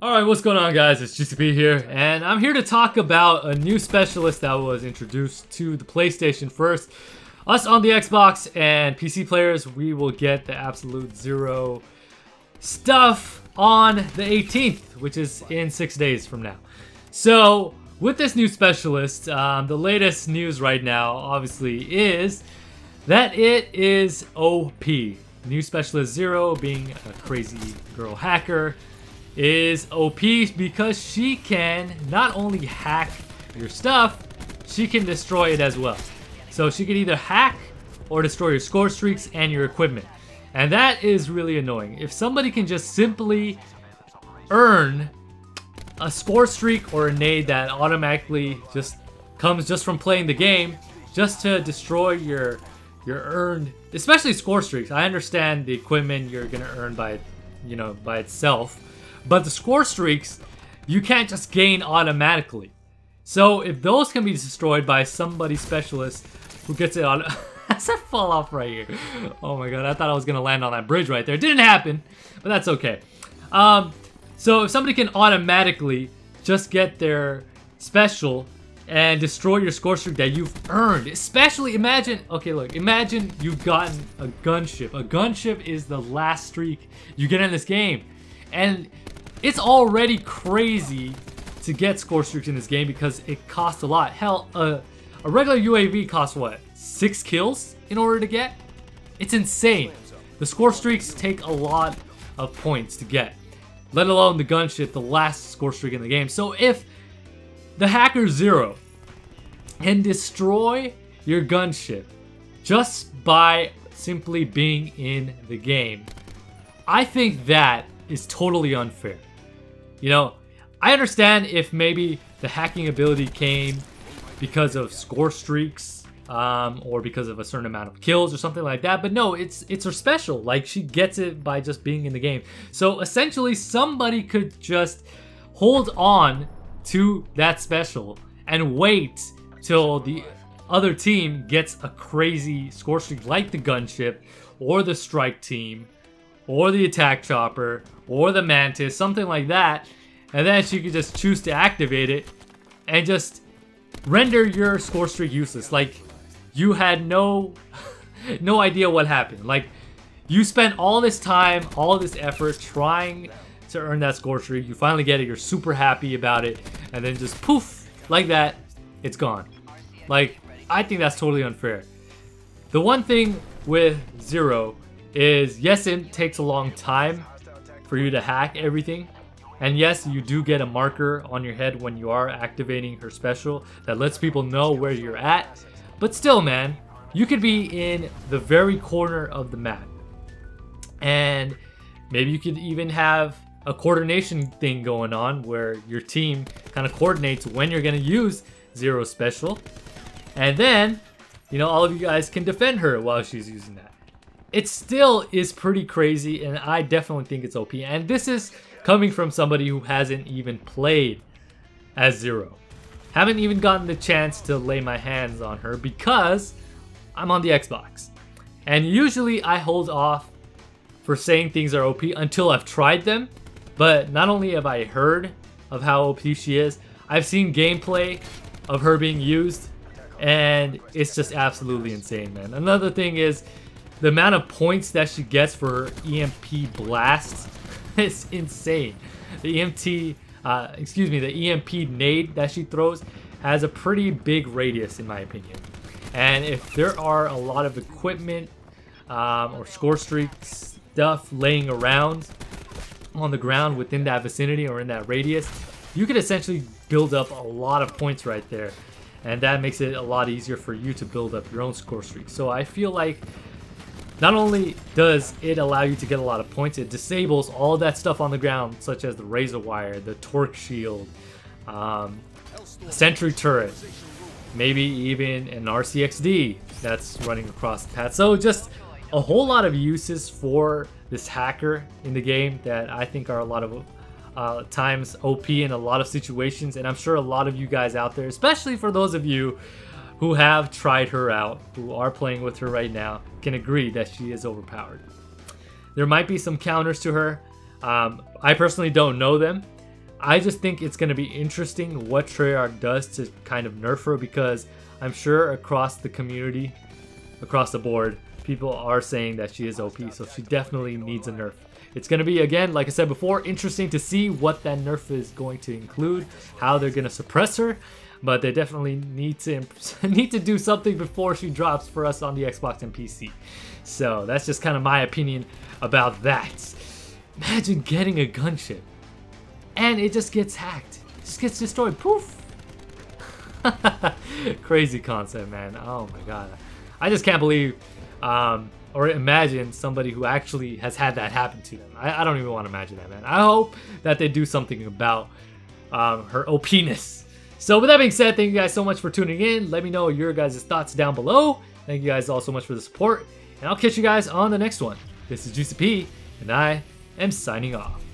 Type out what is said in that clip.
Alright, what's going on guys? It's GCP here, and I'm here to talk about a new specialist that was introduced to the PlayStation first. Us on the Xbox and PC players, we will get the Absolute Zero stuff on the 18th, which is in six days from now. So, with this new specialist, um, the latest news right now, obviously, is that it is OP. New Specialist Zero being a crazy girl hacker is OP because she can not only hack your stuff, she can destroy it as well. So she can either hack or destroy your score streaks and your equipment. And that is really annoying. If somebody can just simply earn a score streak or a nade that automatically just comes just from playing the game, just to destroy your your earned, especially score streaks. I understand the equipment you're gonna earn by, you know, by itself, but the score streaks, you can't just gain automatically. So if those can be destroyed by somebody specialist who gets it on... That's a fall off right here. Oh my god, I thought I was going to land on that bridge right there. It didn't happen, but that's okay. Um, so if somebody can automatically just get their special and destroy your score streak that you've earned. Especially imagine, okay look, imagine you've gotten a gunship. A gunship is the last streak you get in this game. And it's already crazy to get score streaks in this game because it costs a lot. Hell, uh, a regular UAV costs what? Six kills in order to get? It's insane. The score streaks take a lot of points to get, let alone the gunship, the last score streak in the game. So if the Hacker Zero can destroy your gunship just by simply being in the game, I think that is totally unfair. You know, I understand if maybe the hacking ability came because of score streaks um, or because of a certain amount of kills or something like that. But no, it's it's her special. Like she gets it by just being in the game. So essentially, somebody could just hold on to that special and wait till the other team gets a crazy score streak like the gunship or the strike team or the attack chopper or the mantis, something like that. And then she could just choose to activate it and just render your score streak useless. Like you had no no idea what happened. Like you spent all this time, all this effort trying to earn that score streak. You finally get it. You're super happy about it. And then just poof, like that, it's gone. Like, I think that's totally unfair. The one thing with Zero is, yes, it takes a long time for you to hack everything. And yes, you do get a marker on your head when you are activating her special that lets people know where you're at. But still, man, you could be in the very corner of the map. And maybe you could even have a coordination thing going on where your team kind of coordinates when you're going to use Zero Special. And then, you know, all of you guys can defend her while she's using that. It still is pretty crazy, and I definitely think it's OP. And this is coming from somebody who hasn't even played as Zero. Haven't even gotten the chance to lay my hands on her because I'm on the Xbox. And usually I hold off for saying things are OP until I've tried them. But not only have I heard of how OP she is, I've seen gameplay of her being used and it's just absolutely insane, man. Another thing is the amount of points that she gets for EMP blast is insane. The EMT, uh, excuse me, the EMP nade that she throws has a pretty big radius in my opinion. And if there are a lot of equipment um, or score streak stuff laying around on the ground within that vicinity or in that radius, you could essentially build up a lot of points right there and that makes it a lot easier for you to build up your own score streak. So I feel like not only does it allow you to get a lot of points, it disables all that stuff on the ground, such as the razor wire, the torque shield, um, sentry turret, maybe even an RCXD that's running across the path. So just a whole lot of uses for this hacker in the game that I think are a lot of uh, times OP in a lot of situations, and I'm sure a lot of you guys out there, especially for those of you who have tried her out, who are playing with her right now, can agree that she is overpowered. There might be some counters to her. Um, I personally don't know them, I just think it's going to be interesting what Treyarch does to kind of nerf her because I'm sure across the community, across the board, people are saying that she is OP, so she definitely needs a nerf. It's going to be, again, like I said before, interesting to see what that nerf is going to include, how they're going to suppress her, but they definitely need to need to do something before she drops for us on the Xbox and PC. So that's just kind of my opinion about that. Imagine getting a gunship and it just gets hacked. Just gets destroyed. Poof. Crazy concept, man. Oh my god. I just can't believe um, or imagine somebody who actually has had that happen to them. I, I, don't even want to imagine that, man. I hope that they do something about um, her OPness. So with that being said, thank you guys so much for tuning in. Let me know your guys' thoughts down below. Thank you guys all so much for the support. And I'll catch you guys on the next one. This is Juicy P, and I am signing off.